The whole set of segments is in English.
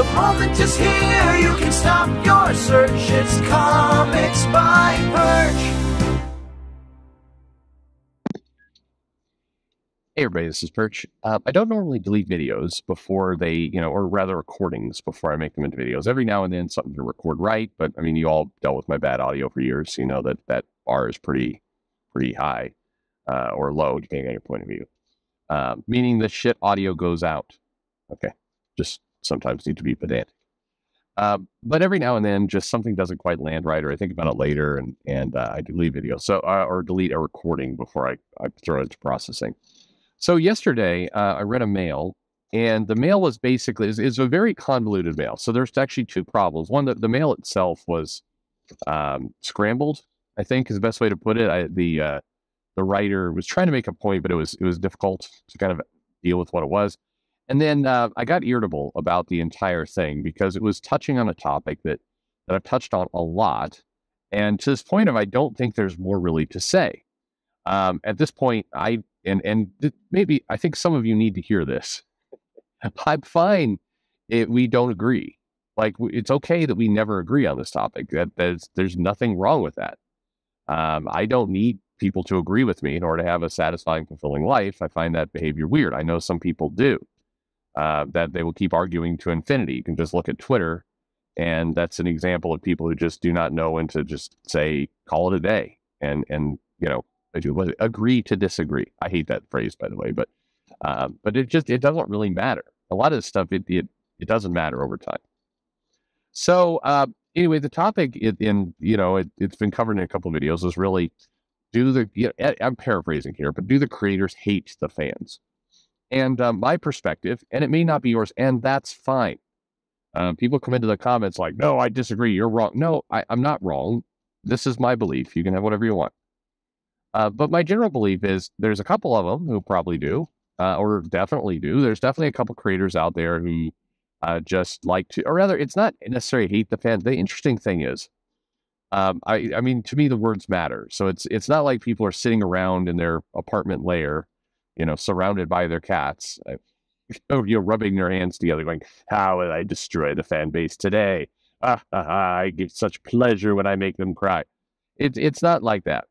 The moment is here, you can stop your search. It's Comics by Perch. Hey everybody, this is Perch. Uh, I don't normally delete videos before they, you know, or rather recordings before I make them into videos. Every now and then something to record right, but I mean, you all dealt with my bad audio for years, so you know that that bar is pretty, pretty high uh, or low, depending on your point of view. Uh, meaning the shit audio goes out. Okay, just sometimes need to be pedantic. Uh, but every now and then, just something doesn't quite land right, or I think about it later, and and uh, I delete video, so uh, or delete a recording before I, I throw it into processing. So yesterday, uh, I read a mail, and the mail was basically is, is a very convoluted mail. So there's actually two problems. One, that the mail itself was um, scrambled. I think is the best way to put it. I, the uh, the writer was trying to make a point, but it was it was difficult to kind of deal with what it was. And then uh, I got irritable about the entire thing because it was touching on a topic that that I've touched on a lot, and to this point of I don't think there's more really to say. Um, at this point, I and and maybe I think some of you need to hear this. I'm fine if we don't agree. Like it's okay that we never agree on this topic. That there's there's nothing wrong with that. Um, I don't need people to agree with me in order to have a satisfying, fulfilling life. I find that behavior weird. I know some people do. Uh, that they will keep arguing to infinity. You can just look at Twitter, and that's an example of people who just do not know when to just say call it a day and and you know agree to disagree. I hate that phrase, by the way, but uh, but it just it doesn't really matter. A lot of this stuff it it, it doesn't matter over time. So uh, anyway, the topic in, in you know it, has been covered in a couple of videos is really do the you know, I'm paraphrasing here, but do the creators hate the fans? And uh, my perspective, and it may not be yours, and that's fine. Uh, people come into the comments like, "No, I disagree. You're wrong." No, I, I'm not wrong. This is my belief. You can have whatever you want. Uh, but my general belief is there's a couple of them who probably do, uh, or definitely do. There's definitely a couple creators out there who uh, just like to, or rather, it's not necessarily hate the fans. The interesting thing is, um, I, I mean, to me, the words matter. So it's it's not like people are sitting around in their apartment lair, you know, surrounded by their cats, uh, you know, rubbing their hands together, going, "How will I destroy the fan base today? Ah, ah, ah, I get such pleasure when I make them cry." It's it's not like that.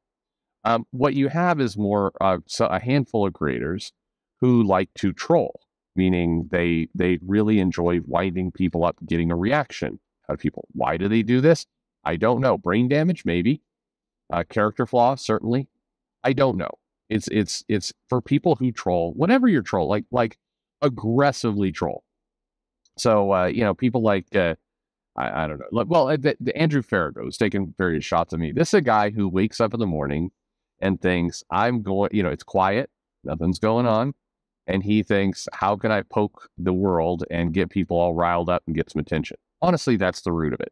Um, what you have is more uh, so a handful of creators who like to troll, meaning they they really enjoy winding people up, getting a reaction out of people. Why do they do this? I don't know. Brain damage, maybe. Uh, character flaw, certainly. I don't know. It's it's it's for people who troll, whatever you're troll, like like aggressively troll. So uh, you know, people like uh, I, I don't know. Like, well, uh, the, the Andrew Farago is taking various shots at me. This is a guy who wakes up in the morning and thinks, I'm going, you know, it's quiet, nothing's going on. And he thinks, how can I poke the world and get people all riled up and get some attention? Honestly, that's the root of it.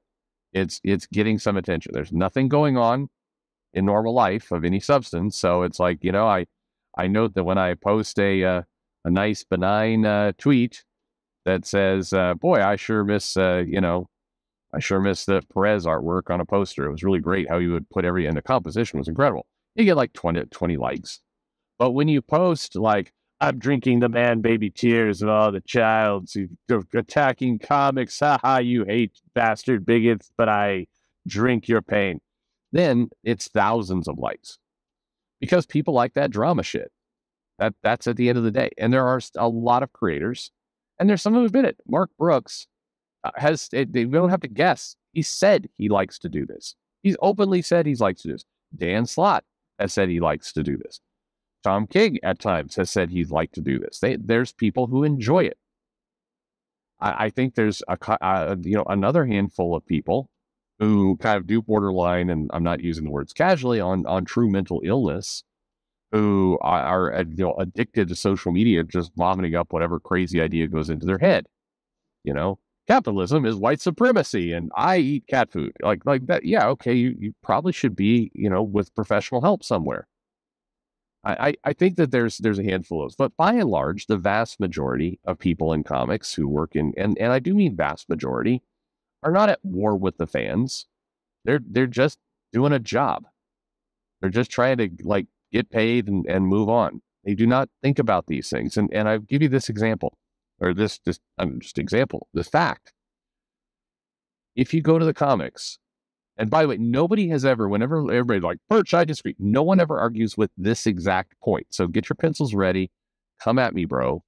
It's it's getting some attention. There's nothing going on in normal life of any substance. So it's like, you know, I I note that when I post a uh, a nice benign uh, tweet that says, uh, "Boy, I sure miss uh, you know, I sure miss the Perez artwork on a poster. It was really great how you would put every and the composition was incredible." you get like 20, 20 likes. But when you post like, I'm drinking the man baby tears of all the childs attacking comics, haha, you hate bastard bigots, but I drink your pain. Then it's thousands of likes because people like that drama shit. That that's at the end of the day. And there are a lot of creators, and there's some who admit it. Mark Brooks uh, has they don't have to guess. He said he likes to do this. He's openly said he likes to do this. Dan Slott has said he likes to do this. Tom King at times has said he'd like to do this. They, there's people who enjoy it. I, I think there's a, uh, you know another handful of people who kind of do borderline, and I'm not using the words casually on on true mental illness, who are, you know addicted to social media, just vomiting up whatever crazy idea goes into their head. You know, capitalism is white supremacy and I eat cat food. Like like that, yeah, okay, you, you probably should be, you know, with professional help somewhere. I, I think that there's there's a handful of those, but by and large, the vast majority of people in comics who work in and, and I do mean vast majority, are not at war with the fans. They're they're just doing a job. They're just trying to like get paid and, and move on. They do not think about these things. And and I give you this example or this just I'm just example, the fact. if you go to the comics, and by the way, nobody has ever, whenever everybody's like, Perch, I disagree, no one ever argues with this exact point. So get your pencils ready. Come at me, bro.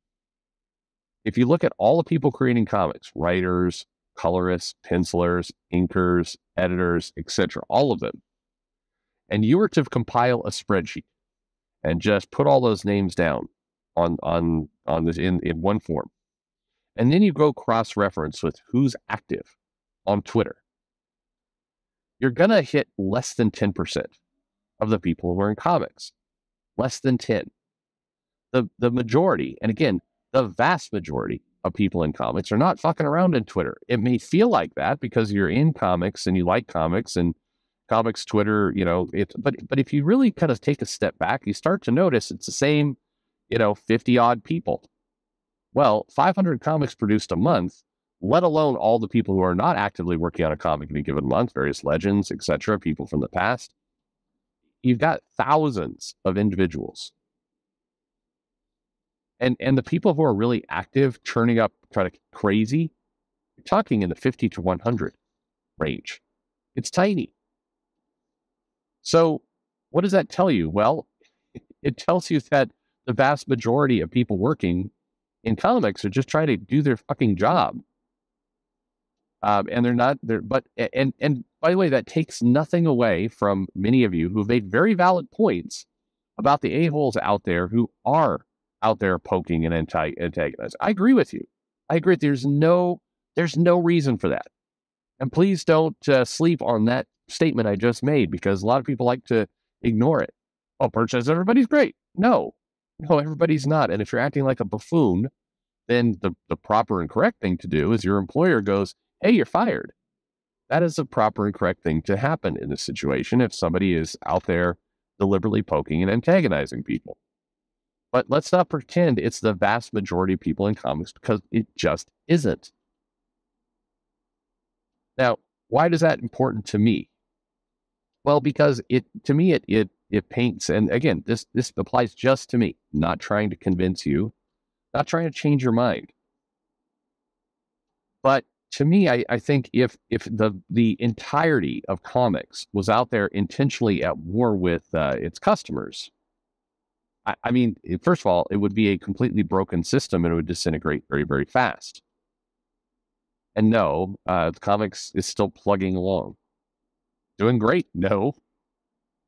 If you look at all the people creating comics, writers, colorists, pencilers, inkers, editors, etc., all of them, and you were to compile a spreadsheet and just put all those names down on on on this in, in one form, and then you go cross reference with who's active on Twitter, you're to hit less than 10% of the people who are in comics. Less than 10. The, the majority, and again, the vast majority of people in comics are not fucking around in Twitter. It may feel like that because you're in comics and you like comics and comics Twitter, you know, it but but if you really kind of take a step back, you start to notice it's the same, you know, 50 odd people. Well, 500 comics produced a month let alone all the people who are not actively working on a comic in a given month, various legends, etc., people from the past. You've got thousands of individuals. And and the people who are really active, churning up kind of crazy, you're talking in the 50 to 100 range. It's tiny. So, what does that tell you? Well, it tells you that the vast majority of people working in comics are just trying to do their fucking job um, and they're not there. But and and by the way, that takes nothing away from many of you who have made very valid points about the a holes out there who are out there poking and anti antagonizing. I agree with you. I agree. There's no there's no reason for that. And please don't uh, sleep on that statement I just made because a lot of people like to ignore it. Oh, Perch says everybody's great. No, no, everybody's not. And if you're acting like a buffoon, then the, the proper and correct thing to do is your employer goes, hey, you're fired. That is a proper and correct thing to happen in this situation if somebody is out there deliberately poking and antagonizing people. But let's not pretend it's the vast majority of people in comics because it just isn't. Now, why is that important to me? Well, because it to me it it it paints and again, this this applies just to me, not trying to convince you, not trying to change your mind. But to me, I, I think if if the the entirety of comics was out there intentionally at war with uh, its customers, I, mean, first of all, it would be a completely broken system and it would disintegrate very very fast. And no, uh, the comics is still plugging along, doing great. No,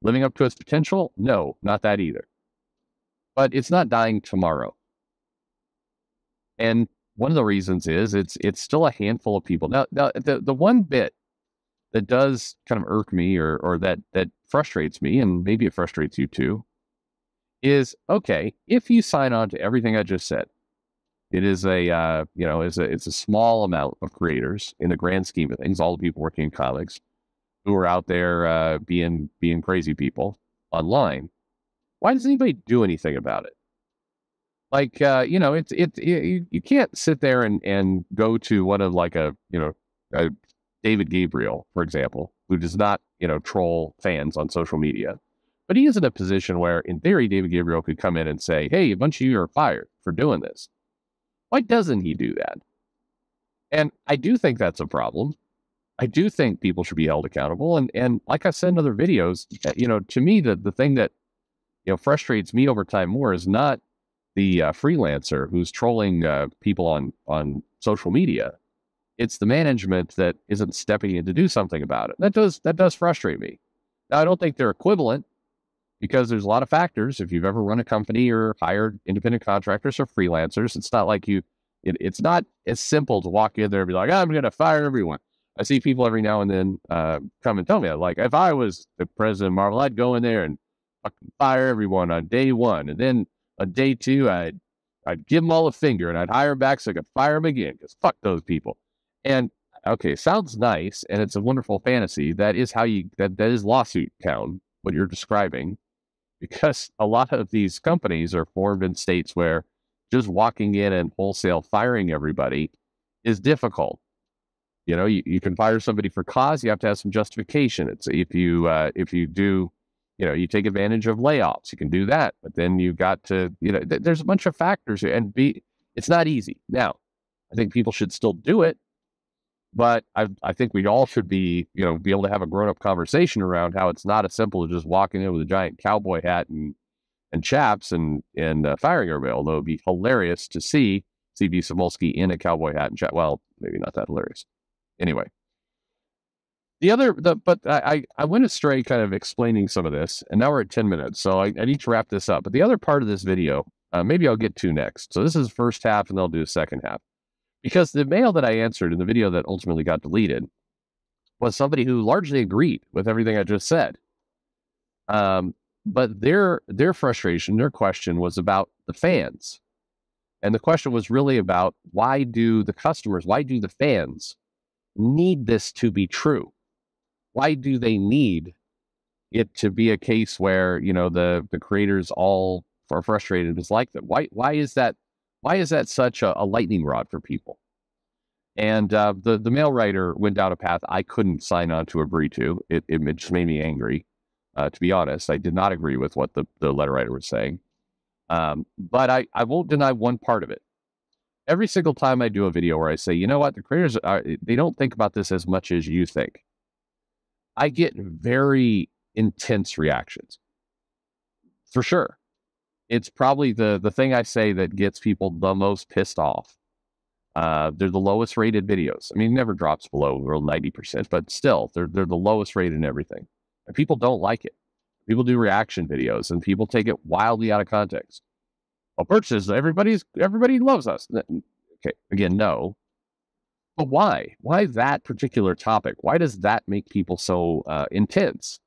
living up to its potential. No, not that either. But it's not dying tomorrow. And one of the reasons is it's it's still a handful of people. Now, now the the one bit that does kind of irk me or or that that frustrates me, and maybe it frustrates you too, is okay if you sign on to everything I just said. It is a uh, you know it's a it's a small amount of creators in the grand scheme of things. All the people working in comics who are out there uh, being being crazy people online. Why does anybody do anything about it? like uh, you know it's it, it you, you can't sit there and and go to one of like a you know a David Gabriel for example who does not you know troll fans on social media but he is in a position where in theory David Gabriel could come in and say hey a bunch of you are fired for doing this why doesn't he do that and I do think that's a problem I do think people should be held accountable and and like I said in other videos uh, you know to me the the thing that you know frustrates me over time more is not the uh, freelancer who's trolling uh, people on on social media. It's the management that isn't stepping in to do something about it. That does that does frustrate me. Now I don't think they're equivalent because there's a lot of factors. If you've ever run a company or hired independent contractors or freelancers, it's not like you. It, it's not as simple to walk in there and be like, I'm going to fire everyone. I see people every now and then uh, come and tell me, like, if I was the president of Marvel, I'd go in there and fire everyone on day one, and then on day two, I'd I'd give them all a finger and I'd hire them back so I could fire them again because fuck those people. And okay, sounds nice and it's a wonderful fantasy. That is how you that that is lawsuit town what you're describing, because a lot of these companies are formed in states where just walking in and wholesale firing everybody is difficult. You know, you, you can fire somebody for cause. You have to have some justification. It's if you uh, if you do you know, you take advantage of layoffs. You can do that, but then you got to, you know, th- there's a bunch of factors here, and be it's not easy. Now, I think people should still do it, But I, I think we all should be, you know, be able to have a grown up conversation around how it's not as simple as just walking in with a giant cowboy hat and and chaps and and uh, firing everybody. Although it'd be hilarious to see CB Cebulski in a cowboy hat and chat. Well, maybe not that hilarious. Anyway, the other, the but I I went astray, kind of explaining some of this, and now we're at ten minutes, so I, I need to wrap this up. But the other part of this video, uh, maybe I'll get to next. So this is first half, and they'll do a second half because the mail that I answered in the video that ultimately got deleted was somebody who largely agreed with everything I just said. Um, but their their frustration, their question was about the fans, and the question was really about why do the customers, why do the fans need this to be true? Why do they need it to be a case where you know the the creators all are frustrated is like that? Why why is that why is that such a, a lightning rod for people? And uh, the the mail writer went down a path I couldn't sign on to agree to. It it just made me angry. Uh, to be honest, I did not agree with what the, the letter writer was saying. Um, but I, I won't deny one part of it. Every single time I do a video where I say, you know what, the creators are, they don't think about this as much as you think. I get very intense reactions. For sure it's probably the the thing I say that gets people the most pissed off. Uh, they're the lowest rated videos. I mean, it never drops below ninety percent, but still, they're they're the lowest rated in everything, and people don't like it. People do reaction videos, and people take it wildly out of context. Well, Perch says everybody's everybody loves us. Okay, again, no. But why? Why that particular topic? Why does that make people so uh, intense?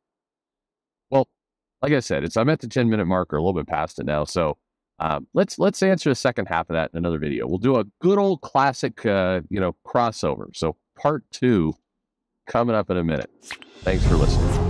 Like I said, it's I'm at the 10 minute marker, a little bit past it now. So um, let's let's answer the second half of that in another video. We'll do a good old classic, uh, you know, crossover. So part two coming up in a minute. Thanks for listening.